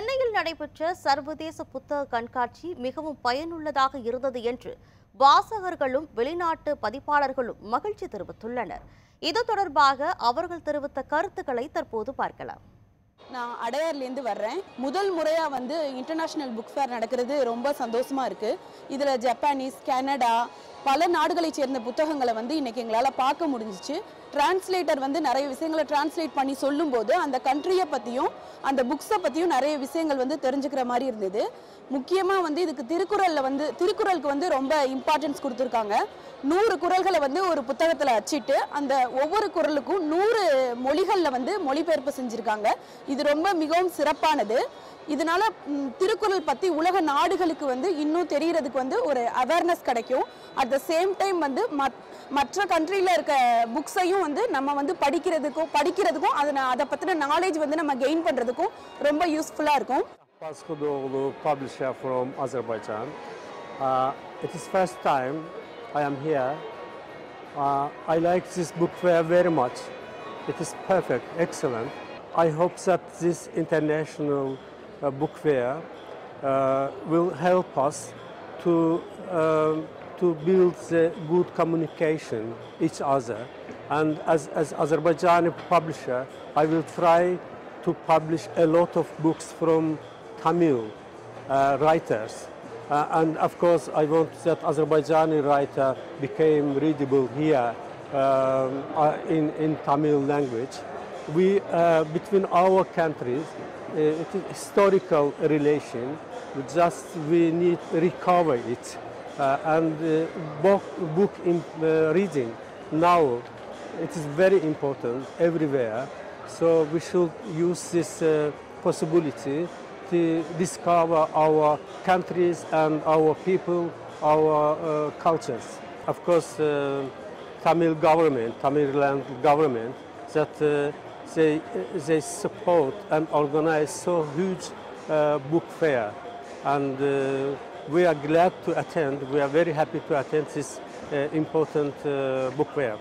சென்னையில் நடைபெற்ற சர்வதேச புத்தக கண்காட்சி மிகவும் பயனுள்ளதாக இருந்தது என்று வாசகர்களும் வெளிநாட்டு பதிப்பாளர்களும் மகிழ்ச்சி தெரிவித்துள்ளனர். இது தொடர்பாக அவர்கள் தெரிவித்த கருத்துக்களை தற்போது பார்க்கலாம். நான் அடையார்லேருந்து வர்றேன். முதல் முறையாக வந்து இன்டர்நேஷ்னல் புக் ஃபேர் நடக்கிறது ரொம்ப சந்தோஷமாக இருக்குது இதில் ஜப்பானீஸ் கனடா பல நாடுகளைச் சேர்ந்த புத்தகங்களை வந்து இன்னைக்கு எங்களால் பார்க்க முடிஞ்சிச்சு. டிரான்ஸ்லேட்டர் வந்து நிறைய விஷயங்களை டிரான்ஸ்லேட் பண்ணி சொல்லும்போது அந்த கண்ட்ரியை பற்றியும் அந்த புக்ஸை பற்றியும் நிறைய விஷயங்கள் வந்து தெரிஞ்சுக்கிற மாதிரி இருந்தது. முக்கியமாக வந்து இதுக்கு திருக்குறளில் வந்து திருக்குறளுக்கு வந்து ரொம்ப இம்பார்ட்டன்ஸ் கொடுத்துருக்காங்க. நூறு குறள்களை வந்து ஒரு புத்தகத்தில் அச்சிட்டு அந்த ஒவ்வொரு குறளுக்கும் நூறு மொழிகளில் வந்து மொழிபெயர்ப்பு செஞ்சுருக்காங்க. இது ரொம்ப மிகவும் சிறப்பானது. இதனால திருக்குறள் பற்றி உலக நாடுகளுக்கு வந்து இன்னும் தெரியறதுக்கு வந்து ஒரு அவேர்னஸ் கிடைக்கும். At at the same time வந்து மற்ற கண்ட்ரியில் இருக்க புக்ஸையும் வந்து நம்ம வந்து படிக்கிறதுக்கும் படிக்கிறதுக்கும் அதை அதை பற்றின நாலேஜ் வந்து நம்ம கெயின் பண்ணுறதுக்கும் ரொம்ப யூஸ்ஃபுல்லாக இருக்கும் Paskudoglu, publisher from Azerbaijan. Uh, it is first time I am here. Uh, I like this book fair very much. It is perfect, excellent. I hope that this international uh, book fair uh, will help us to um, to build good communication each other. And as as Azerbaijani publisher, I will try to publish a lot of books from Tamil uh, writers. Uh, and of course, I want that Azerbaijani writer became readable here um, uh, in, in Tamil language. We, uh, between our countries, uh, it is historical relation. We just we need to recover it. Uh, and uh, book, book in, uh, reading now it is very important everywhere. So we should use this possibility to discover our countries and our people, our cultures. Of course, Tamil government, Tamil land government, that uh, they, they support and organize so huge uh, book fair. And uh, we are glad to attend, we are very happy to attend this uh, important uh, book fair.